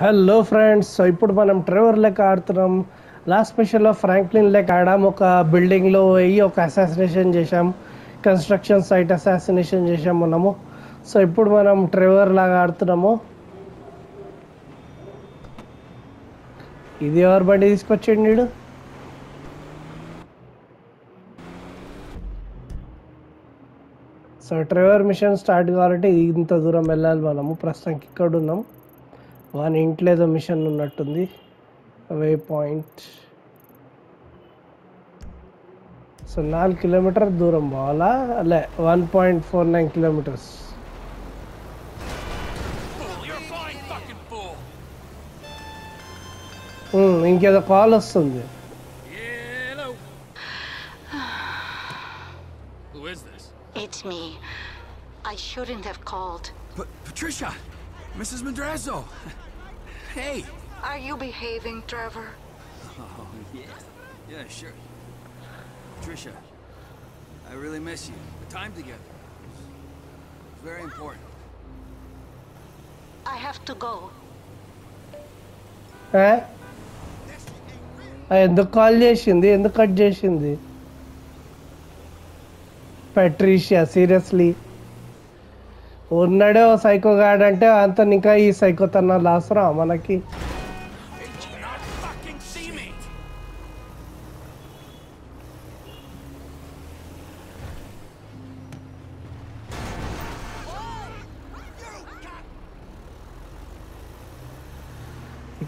Hello friends so ఇప్పుడు మనం Trevor లెక్క ఆడుతున్నాం. లాస్ట్ స్పెషల్లో ఫ్రాంక్లిన్ లెక్క ఆడాం. ఒక బిల్డింగ్లో వెయ్యి ఒక అసాసినేషన్ చేశాం. కన్స్ట్రక్షన్ సైట్ అసాసినేషన్ చేశాం మనము. సో ఇప్పుడు మనం ట్రెవర్ లాగా ఆడుతున్నాము. ఇది ఎవరు బండి తీసుకొచ్చిండు వీడు? సో ట్రెవర్ మిషన్ స్టార్ట్ కావాలంటే ఇంత దూరం వెళ్ళాలి మనము. ప్రస్తుతానికి ఇక్కడ ఉన్నాం వాని ఇంట్లో ఏదో మిషన్ ఉన్నట్టుంది వే పాయింట్ సో నాలుగు కిలోమీటర్ దూరం పోవాలా లే one point four nine kilometres Fool, you're a fine fucking fool. ఇంకేదో కాల్ వస్తుంది Hello. Who is this? It's me. I shouldn't have called. But Patricia, Mrs. Madrazo. hey. Are you behaving, Trevor? Oh yeah. Yeah, sure. Patricia, I really miss you. The time together. It's very important. I have to go. ఏ? ఆ, ఎందుకు call చేసింది ఎందుకు cut చేసింది Patricia seriously ఉన్నాడే ఓ psycho God అంటే అంత ఇంకా ఈ సైకో సైకోతనాలు అవసరం మనకి.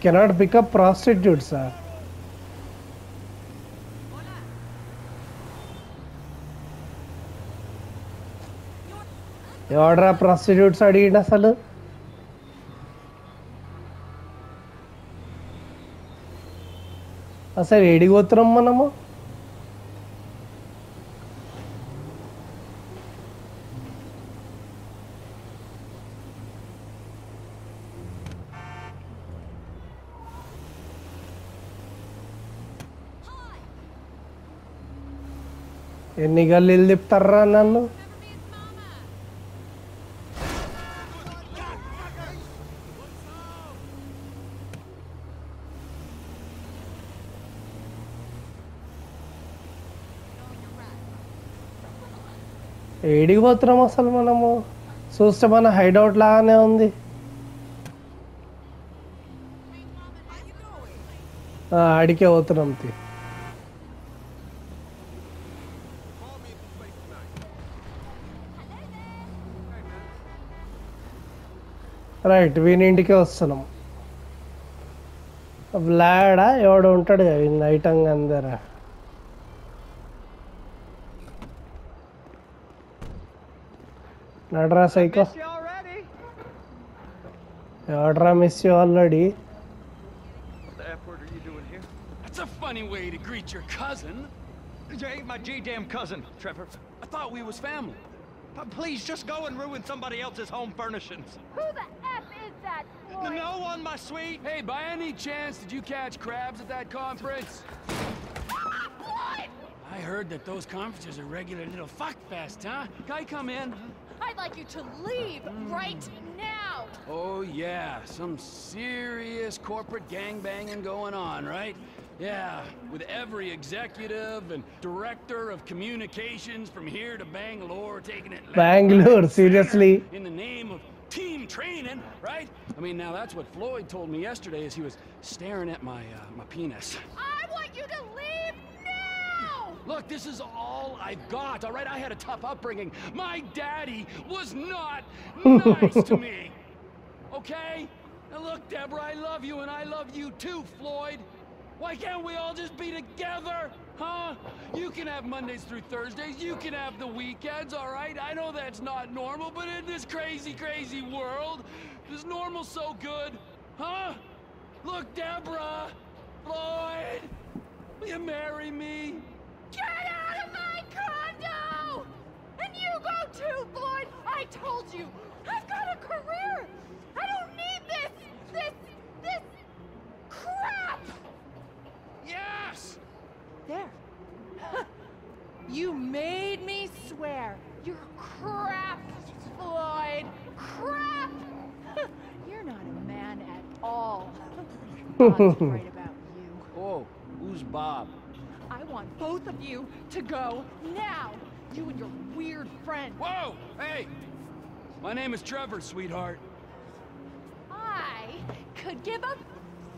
Cannot pickup prostitute sir see me? You cannot pick up prostitutes, sir. ఎవడరా ప్రాస్టిట్యూట్స్ అడిగిండు అసలు అసలు ఎడిగోతున్నాం మనము ఎన్ని గల్లీలు తిప్పుతారా నన్ను ఏడికి పోతున్నాం అసలు మనము? చూస్తే మన హైడౌట్ లాగానే ఉంది. ఆ, ఆడికే పోతున్నాం తీ. రైట్ వీని ఇంటికే వస్తున్నాం. వ్లాడా ఎవడు ఉంటాడు కదా వీని ఐటంగా అందరా Nadra psycho. Nadra miss you already. What the F word are you doing here? That's a funny way to greet your cousin. You ain't my G-damn cousin, Trevor. I thought we was family. But please, just go and ruin somebody else's home furnishings. Who the F is that, No one, my sweet! Hey, by any chance, did you catch crabs at that conference? I heard that those conferences are regular little fuckfests, huh? Guy come in, mm-hmm. I'd like you to leave right now. Oh, yeah. Some serious corporate gangbanging going on, right? Yeah, with every executive and director of communications from here to Bangalore taking it. Bangalore, seriously. In the name of team training, right? I mean, now that's what Floyd told me yesterday as he was staring at my uh, my penis. I want you to leave. Look, this is all I've got, all right? I had a tough upbringing. My daddy was not nice to me. Okay? Now look, Debra, I love you and I love you too, Floyd. Why can't we all just be together? Huh? You can have Mondays through Thursdays. You can have the weekends, all right? I know that's not normal, but in this crazy, crazy world, is normal so good? Huh? Look, Debra, Floyd, will you marry me? Get out of my condo! And you go too, Floyd. I told you. I've got a career. I don't need this, this, this crap. Yes! There. you made me swear. You're crap, Floyd. Crap. You're not a man at all. Bob's right about you. Oh, who's Bob? I want both of you to go now. You and your weird friend. Whoa! Hey! My name is Trevor, sweetheart. I could give a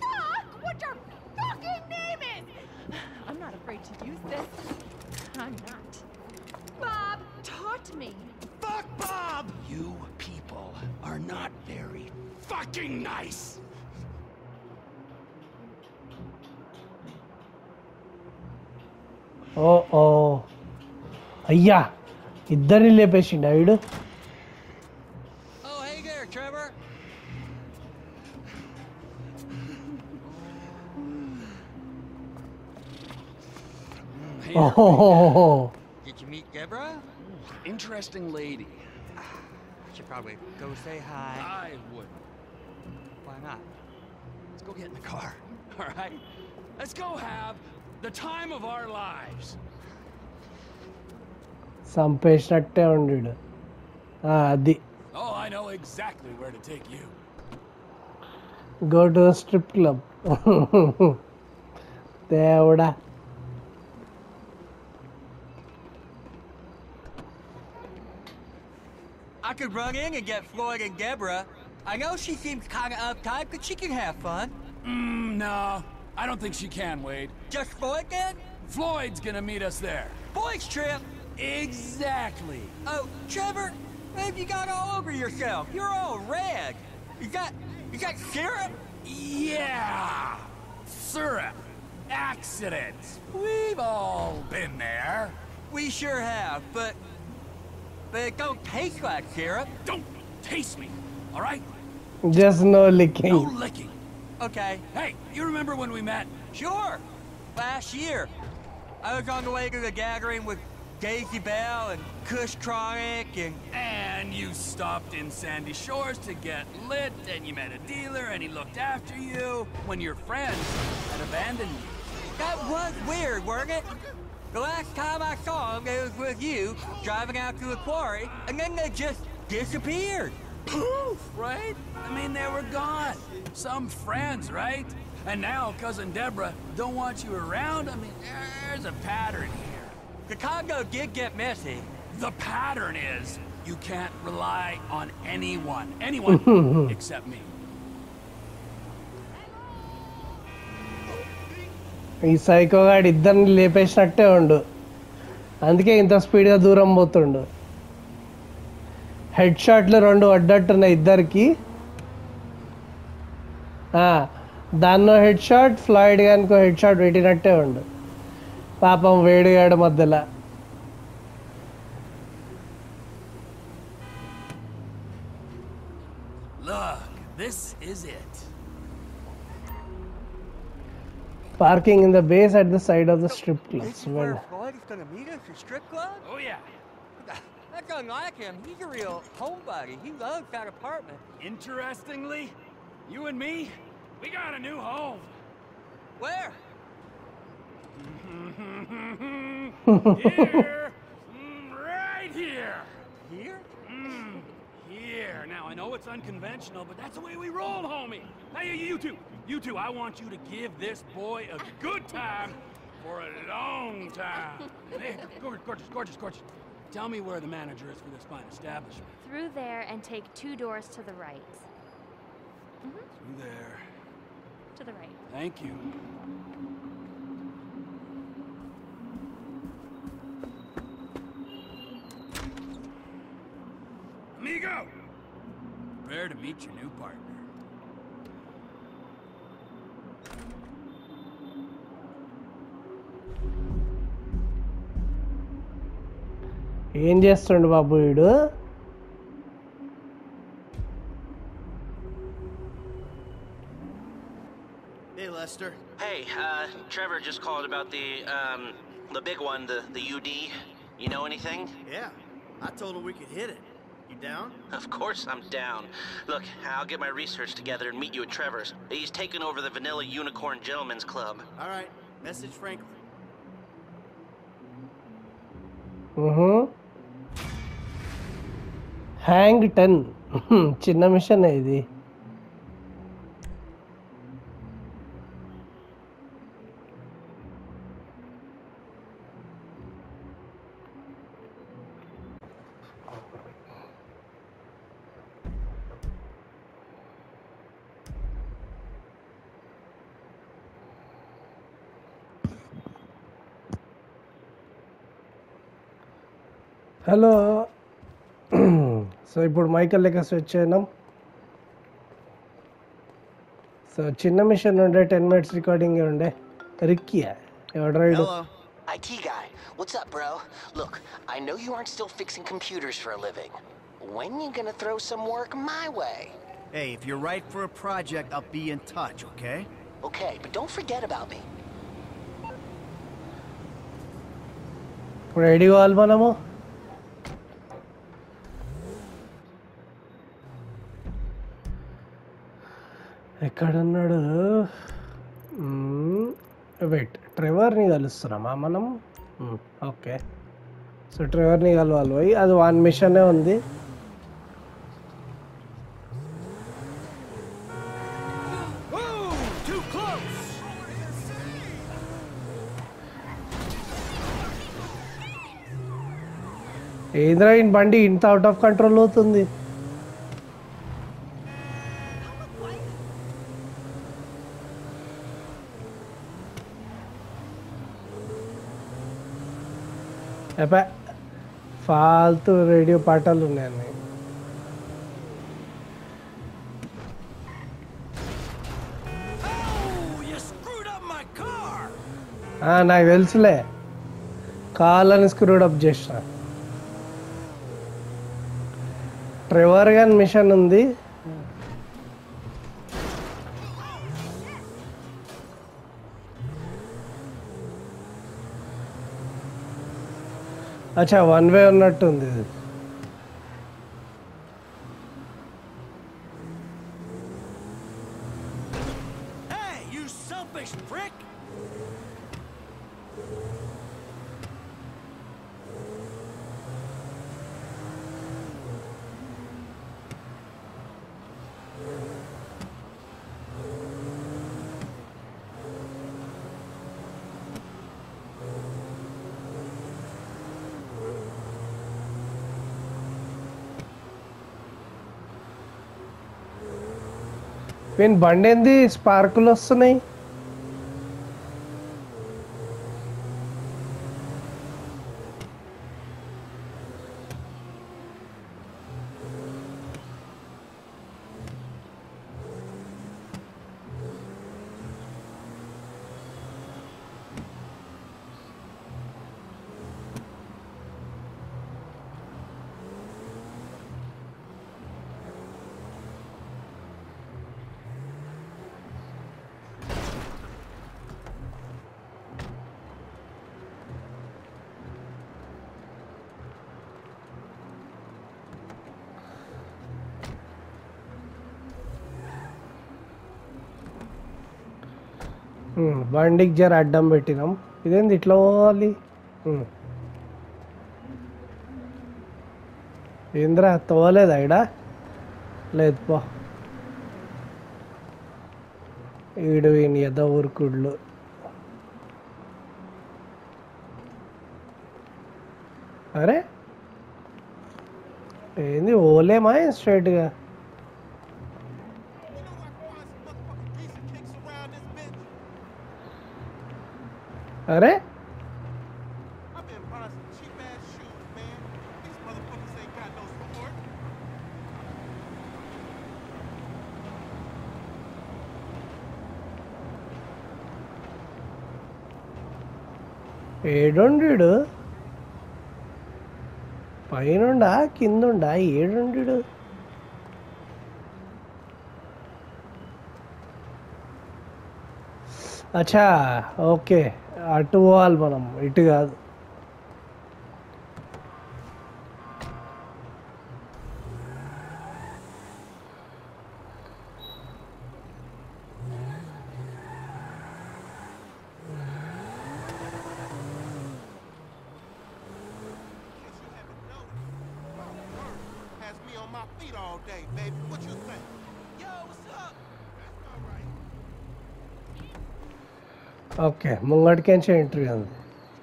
fuck what your fucking name is. I'm not afraid to use this. I'm not. Bob, taught me. Fuck Bob! You people are not very fucking nice! ఓ అయ్యా ఇద్దరిని లేపేసిండు ఆవిడు Oh. Did you meet Debra? Interesting lady. I should probably go say hi. I would. Why not? Let's go get in the car. All right. Let's go have the time of our lives. Some patient turned. Ah, the. Oh, I know exactly where to take you. Go to a strip club. దేవుడా I could run in and get Floyd and Debra. I know she seems kind of uptight, but she can have fun. Mm, no. I don't think she can, Wade. Just Floyd then? Floyd's gonna meet us there. Floyd's trip? Exactly. Oh, Trevor, have you got all over yourself? You're all red. You got, you got syrup? Yeah, syrup. Accidents. We've all been there. We sure have, but, but it don't taste like syrup. Don't taste me, all right? Just no licking. No licking. Okay, Hey, you remember when we met? sure. Last year, I was on the way to the gathering with Daisy Bell and Kush Chronic and And you stopped in Sandy Shores to get lit, and you met a dealer, and he looked after you when your friends had abandoned you. that was weird, weren't it? The last time I saw him, it was with you driving out to the quarry, and then they just disappeared poof, right? I mean, they were gone. Some friends, right? And now Cousin Debra don't want you around? I mean, there's a pattern here. The Congo did get messy. The pattern is you can't rely on anyone, anyone except me. ఈ psycho గాడు ఇద్దరిని లేపేసినట్టే ఉండు అందుకే ఇంత స్పీడ్గా దూరం పోతుండు head షాట్లు రెండు పడ్డట్టున్నాయి ఇద్దరికి ఆ, దాన్నో హెడ్ షాట్ ఫ్లాయిడ్ గానికో హెడ్ షాట్ పెట్టినట్టే ఉండు పాపం వేడిగాడు మధ్యలో Look, this is it. Parking in the base at the side of the strip This clubs is where Floyd is gonna meet us at strip club? Oh, Yeah. That's like him. He's a real homebody. He loves that apartment. Interestingly, you and me, we got a new home. Where? here. Mm, right here. Here? Mm, here. Now, I know it's unconventional, but that's the way we roll, homie. Hey, you- you two. You two, I want you to give this boy a good time for a long time. Hey, gorgeous, gorgeous, gorgeous, gorgeous. Tell me where the manager is for this fine establishment. Through there and take two doors to the right. Mm-hmm. Through there. To the right. Thank you. Amigo! Prepare to meet your new partner. ఏం చేస్తుండు బాబు వీడు Hey, Lester. Hey, uh, Trevor just called about the, um, the big one, the, the UD. You know anything? Yeah, I told him we could hit it. You down? Of course I'm down. Look, I'll get my research together and meet you at Trevor's. He's taking over the Vanilla Unicorn Gentlemen's Club. All right. Message Franklin. Hang ten చిన్న mission ఇది. Hello. So ఇప్పుడు Michael లెక్క switch అయినాం so చిన్న machine ఉండే ten minutes recording ఉండే రిక్కీయా ఎవడ్రాయిడు Hello. IT guy, what's up, bro? Look, I know you aren't still fixing computers for a living. When you gonna throw some work my way? Hey, if you're right for a project, I'll be in touch, okay? Okay, but don't forget about me. ఇప్పుడు ID కావాలి మనము ఎక్కడున్నాడు? Wait. ట్రెవర్ని కలుస్తున్నామా మనం? Okay. So ట్రెవర్ని కలవాలి. పోయి అది one మిషనే ఉంది. Whoa! బండి ఇంత అవుట్ ఆఫ్ కంట్రోల్ అవుతుంది? ఎపా ఫాల్తూ రేడియో పాఠాలు ఉన్నాయండి. నాకు తెలుసులే. కాళ్ళని స్క్రూడ్ అప్ చేసిన. ట్రెవర్ గన్ మిషన్ ఉంది. అచ్చా వన్ వే ఉన్నట్టుంది ఇది Hey, you selfish prick! నేను బండి ఏంది స్పార్కులు వస్తున్నాయి. బండికి జర అడ్డం పెట్టినాం. ఇదేంది ఇట్లా పోవాలి? ఏంద్రా తోలేదా ఇడ లేదు పో. ఈడు ఈయన ఎద ఊరుకుళ్ళు అరే? ఏంది ఓలేమా స్ట్రైట్గా అరే I've been buying some cheap ass అటు పోవాలి మనం ఇటు కాదు. Okay, Mungad can share entry on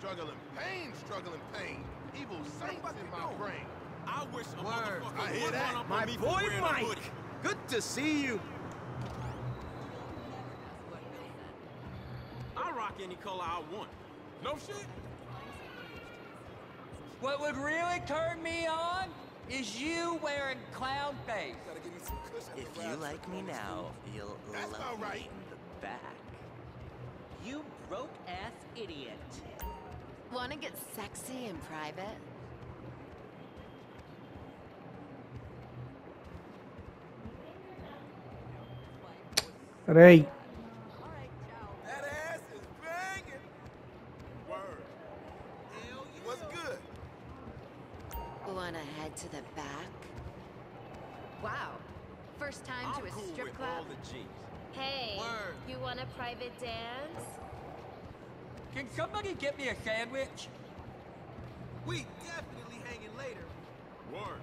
Struggling pain, struggling pain. Evil in my brain. I wish a motherfucker would run up My boy Mike, good to see you. I rock any color I want. No shit. What would really turn me on is you wearing clown face. If you like me now, you'll love me right. in the back. You broke ass idiot. Want to get sexy in private? రేయ్ That ass is banging. Word. Hell yeah. What's good? Want to head to the back? Wow. First time to a strip club? G's. Hey, Word. you want a private dance? Can somebody get me a sandwich? We definitely hanging later. Word.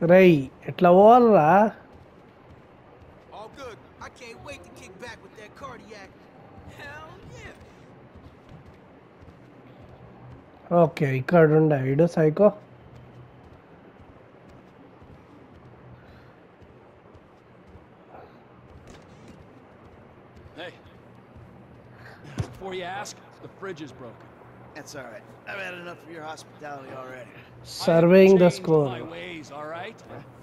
Ray, itla warra. All good. I can't wait to kick back with that cardiac. Hell yeah. Okay, Ricardo died, psycho. before you ask, the fridge is broken. That's all right. I've had enough of your hospitality already. Surveying the score. My ways, all right?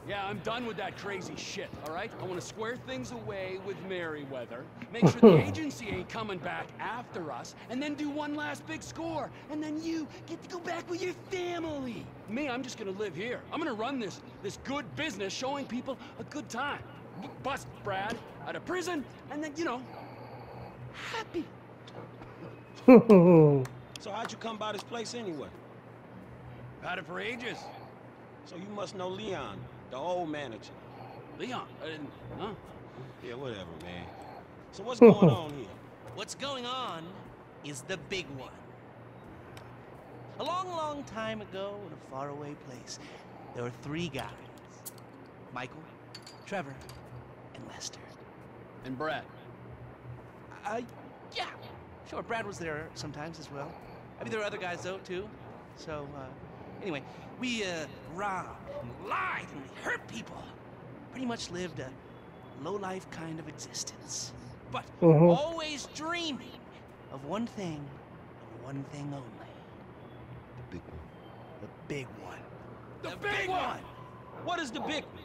Yeah, I'm done with that crazy shit, all right? I want to square things away with Merryweather, make sure the agency ain't coming back after us, and then do one last big score, and then you get to go back with your family. Me, I'm just going to live here. I'm going to run this this good business showing people a good time. Bust Brad out of prison, and then, you know, happy. So how'd you come by this place anyway? Had it for ages. So you must know Leon, the old manager. Leon, I didn't, huh? Yeah, whatever, man. So what's going on here? What's going on is the big one. A long, long time ago in a faraway place, there were three guys Michael, Trevor, and Lester. And Brad. Uh, yeah, sure. Brad was there sometimes as well. I mean, there were other guys though too. So, uh, anyway, we uh, robbed and lied and we hurt people. Pretty much lived a low-life kind of existence, but Mhm. always dreaming of one thing and one thing only: The big one. the big one. The, big, one. What is the big one?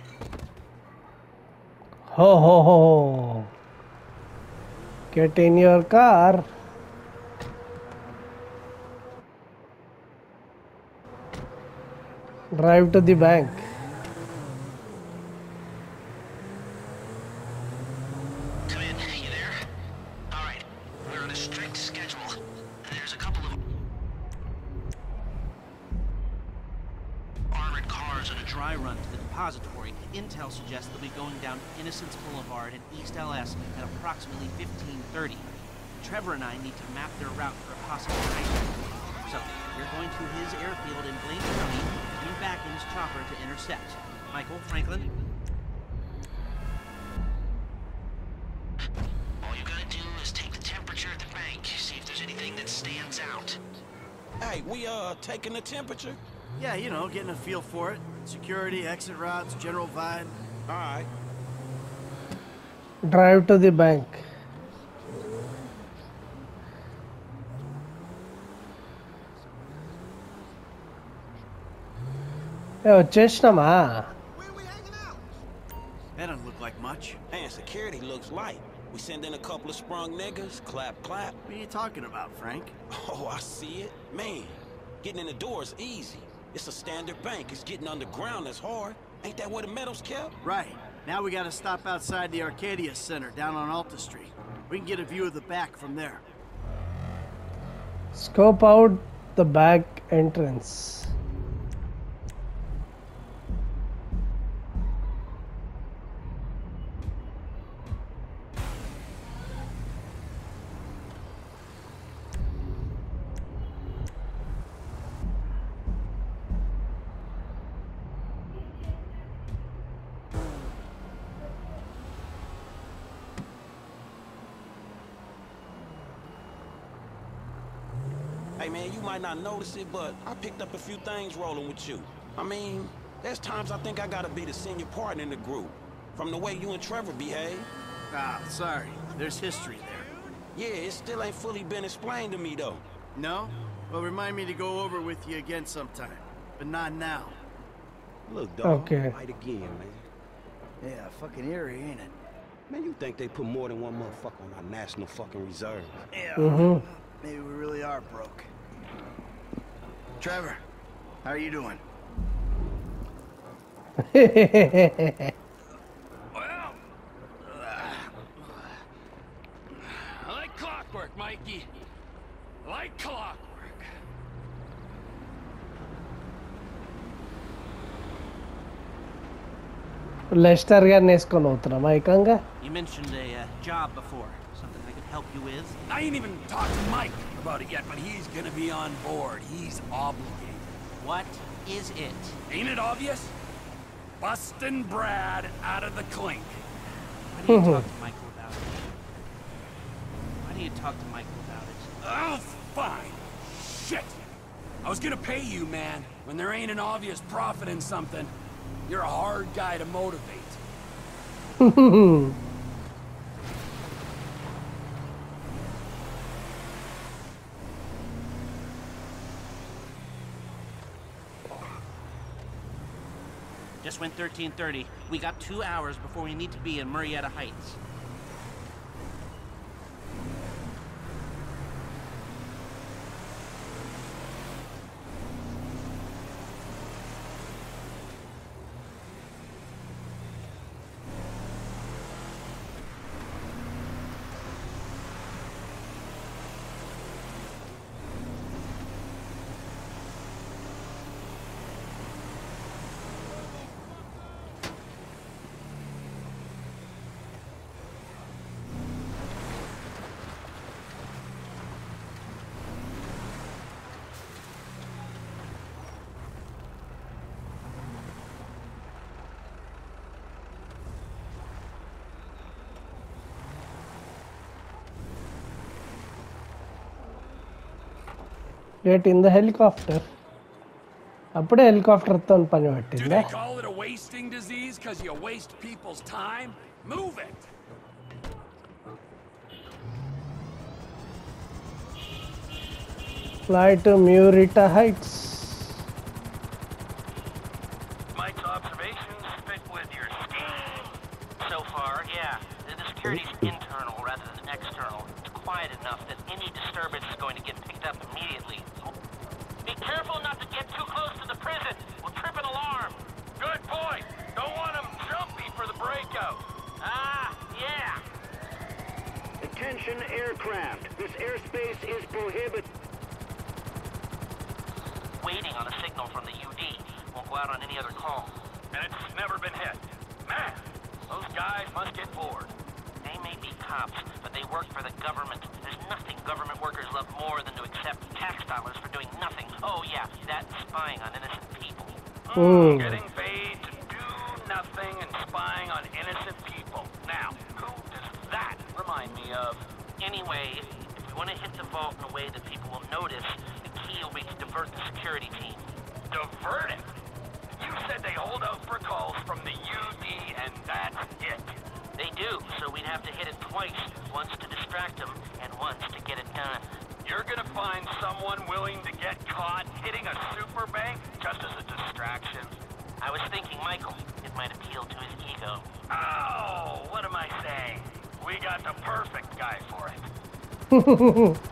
हो हो हो get in your car drive to the bank Innocence Boulevard in East LS at approximately 1530. Trevor and I need to map their route for a possible hijack. So, you're going to his airfield in Blaine County, coming back in his chopper to intercept. Michael, Franklin, All you gotta do is take the temperature at the bank, see if there's anything that stands out. Hey, we uh taking the temperature? Yeah, you know, getting a feel for it. Security, exit routes, general vibe. All right drive to the bank. Yo, Cheshnama. That doesn't look like much. Man, security looks light. We send in a couple of sprung niggas, clap, clap. What are you talking about, Frank? Oh, I see it. Man, getting in the door is easy. It's a standard bank. It's getting underground that's hard. Ain't that where the metal's kept? Right. Now we gotta stop outside the Arcadius Center down on Alta Street. We can get a view of the back from there. Scope out the back entrance. Hey man, you might not notice it, but I picked up a few things rolling with you. I mean, there's times I think I gotta be the senior partner in the group. From the way you and Trevor behave. Ah, sorry. There's history there. Yeah, it still ain't fully been explained to me though. No? Well, remind me to go over with you again sometime. But not now. Look, dog. Okay. Right again, man. Yeah, fucking eerie, ain't it? Man, you think they put more than one motherfucker on our national fucking reserve? Yeah. Mhm. Maybe we really are broke. Trevor, how are you doing? well, uh, like clockwork, Mikey. Like clockwork. Lester got Notra, Mike You mentioned a uh, job before. Something I help you with? I ain't even talked to Mike about it yet, but he's gonna be on board. He's obligated. What is it? Ain't it obvious? Busting Brad out of the clink. Why do you mm-hmm. talk to Michael about it? Why do you talk to Michael about it? Oh, fine. Shit. I was gonna pay you, man, when there ain't an obvious profit in something. You're a hard guy to motivate. Just went 1330. We got two hours before we need to be in Murrieta Heights. get in the helicopter. அப்படியே helicopter return பண்ணி they call it a wasting disease cuz you waste people's time? Move it. Fly to Murrieta Heights. Attention aircraft. This airspace is prohibited. Waiting on a signal from the UD. Won't go out on any other call. And it's never been hit. Man, those guys must get bored. They may be cops, but they work for the government. There's nothing government workers love more than to accept tax dollars for doing nothing. Oh yeah, that spying on innocent people. Hmm. Getting Anyway, if we want to hit the vault in a way that people will notice, the key will be to divert the security team. Divert it? You said they hold out for calls from the UD and that's it. They do, so we'd have to hit it twice. Once to distract them, and once to get it done. You're gonna find someone willing to get caught hitting a super bank just as a distraction? I was thinking Michael. It might appeal to his ego. Ooh.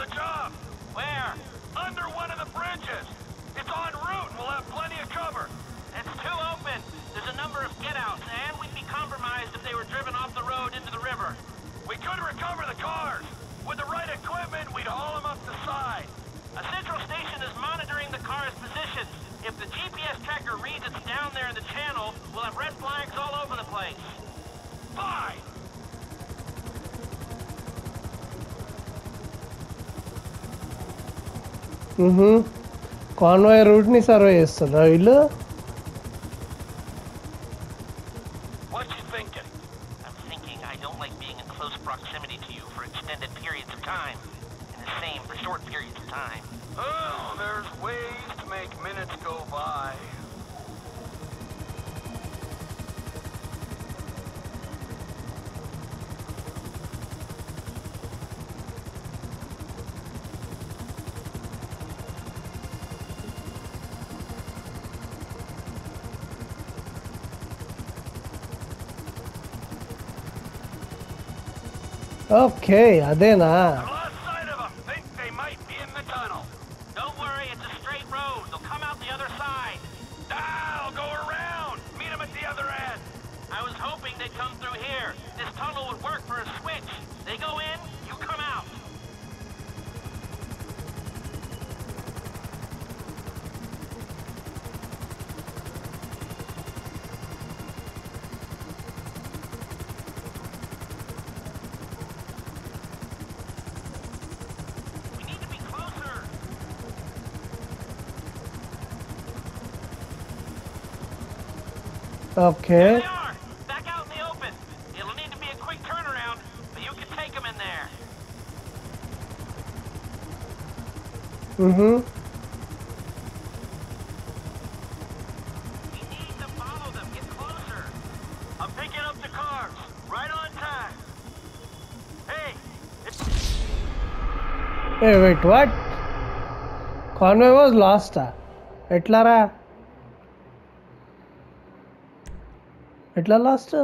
the job. Where? Under one of the bridges. It's en route and we'll have plenty of cover. It's too open. There's a number of get-outs, and we'd be compromised if they were driven off the road into the river. We could recover the car. Convoy రూట్ని survey చేస్తున్నా వీళ్ళు Okay, Adena. Okay. Back out in the open. It'll need to be a quick turnaround, but you can take them in there. Mm-hmm. Hey, wait, what? Conway was lost. Ah. ఎట్లారా ఎట్లా lost?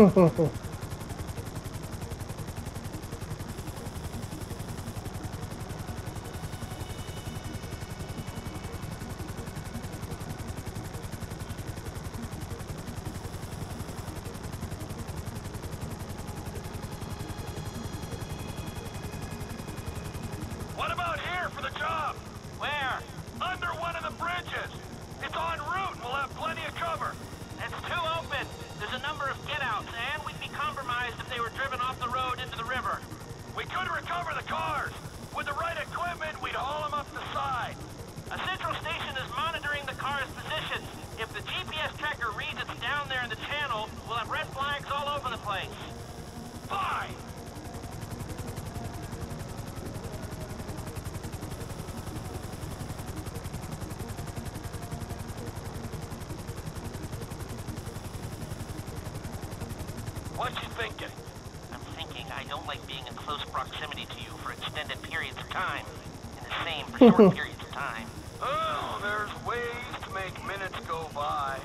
Ha ha ha. What you thinking? I'm thinking I don't like being in close proximity to you for extended periods of time. In the same for short periods of time. Oh, there's ways to make minutes go by.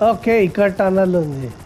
Okay, cut another one.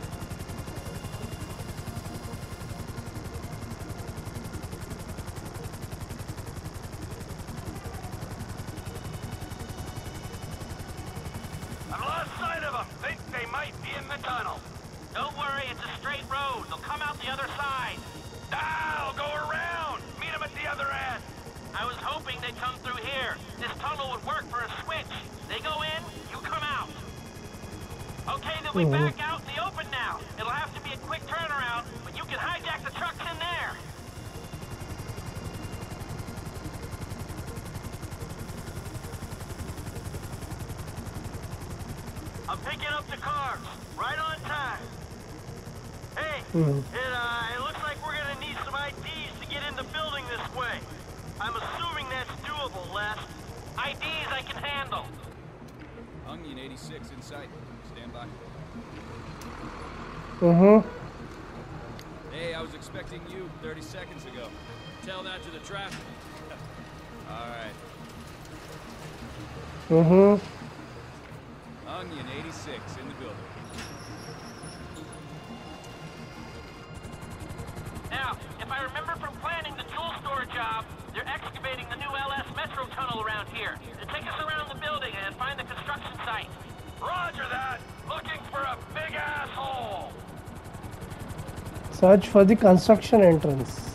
Uh huh. Hey, I was expecting you 30 seconds ago. Tell that to the traffic. All right. Uh huh. search for the construction entrance.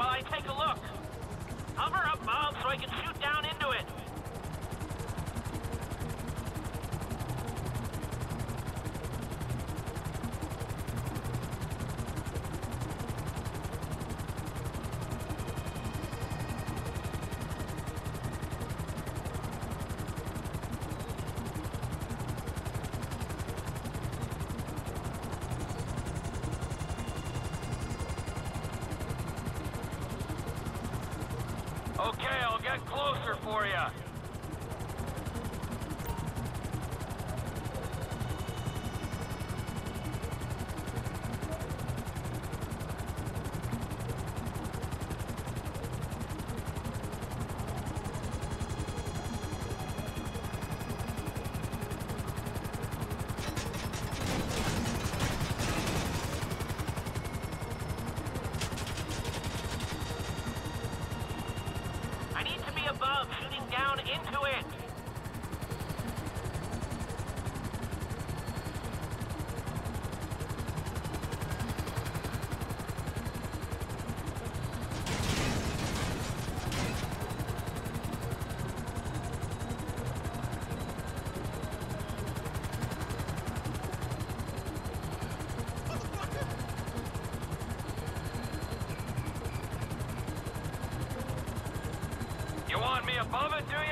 while I take a look. hover up, Bob, so I can shoot down Bomb it to you.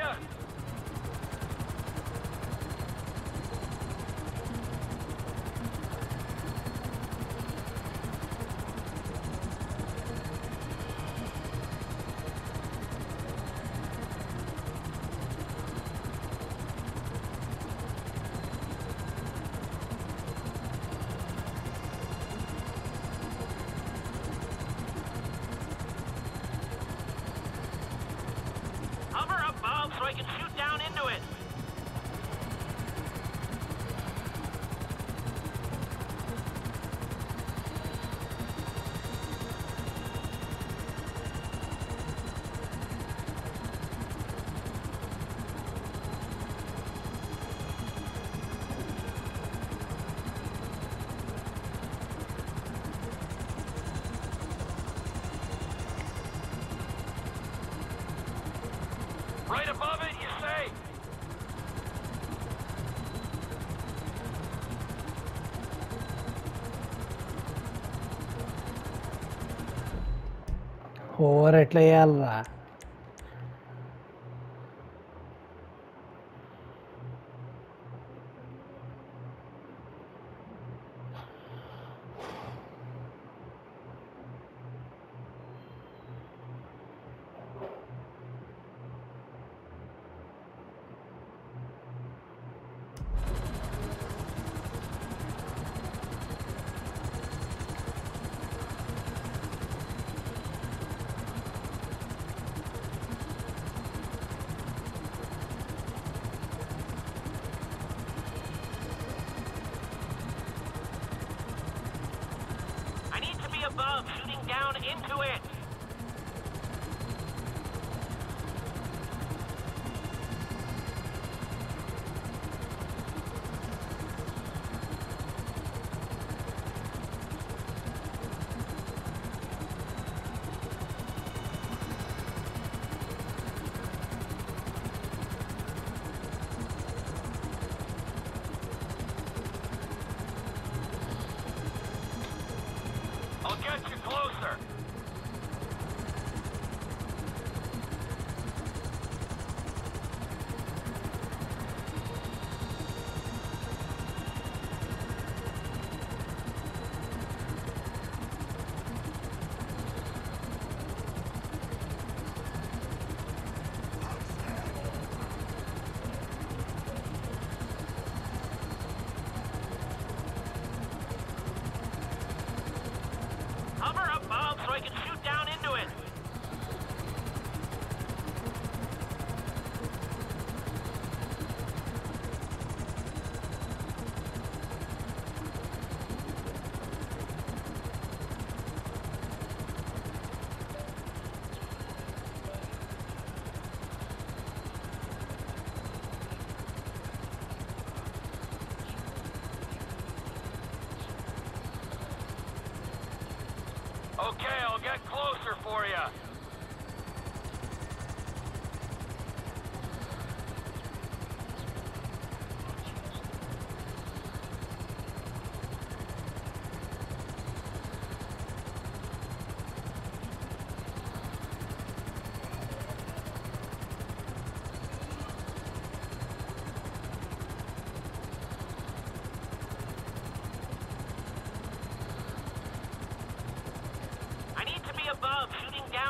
Over ఎట్లా వేయాలరా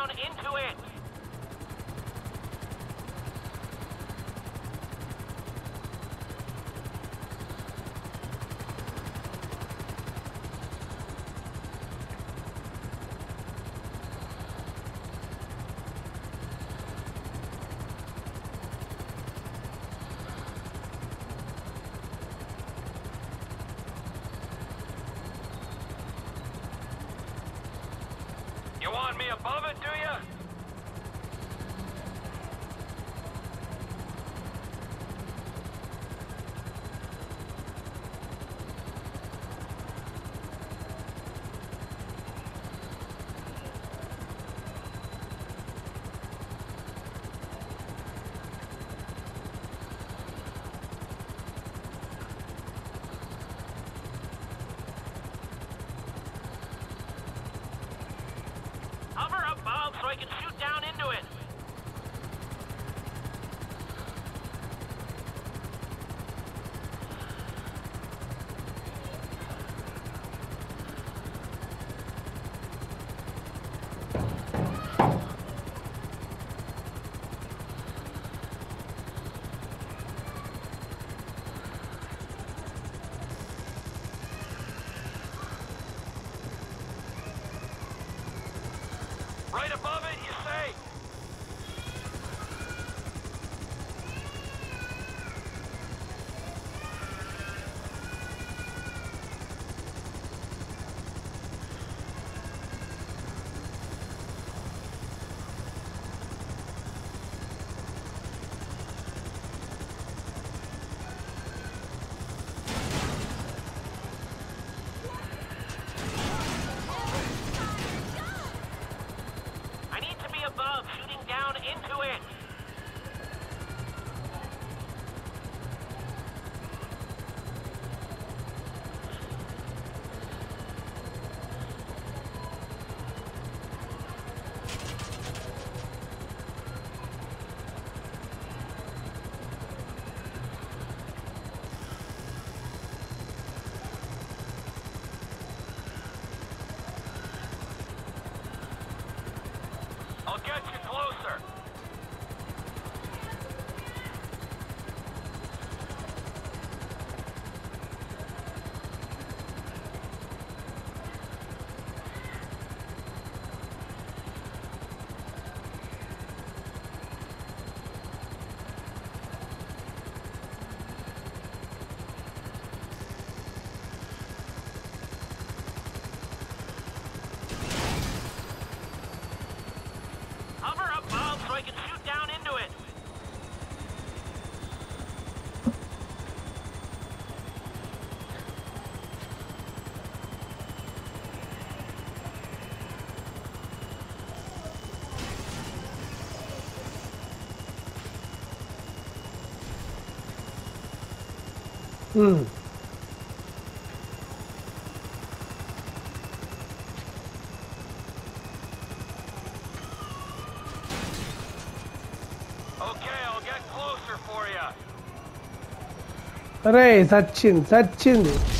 down into it. You want me above it? Mm. Okay, I'll get closer for you. Hooray, Sachin, Sachin.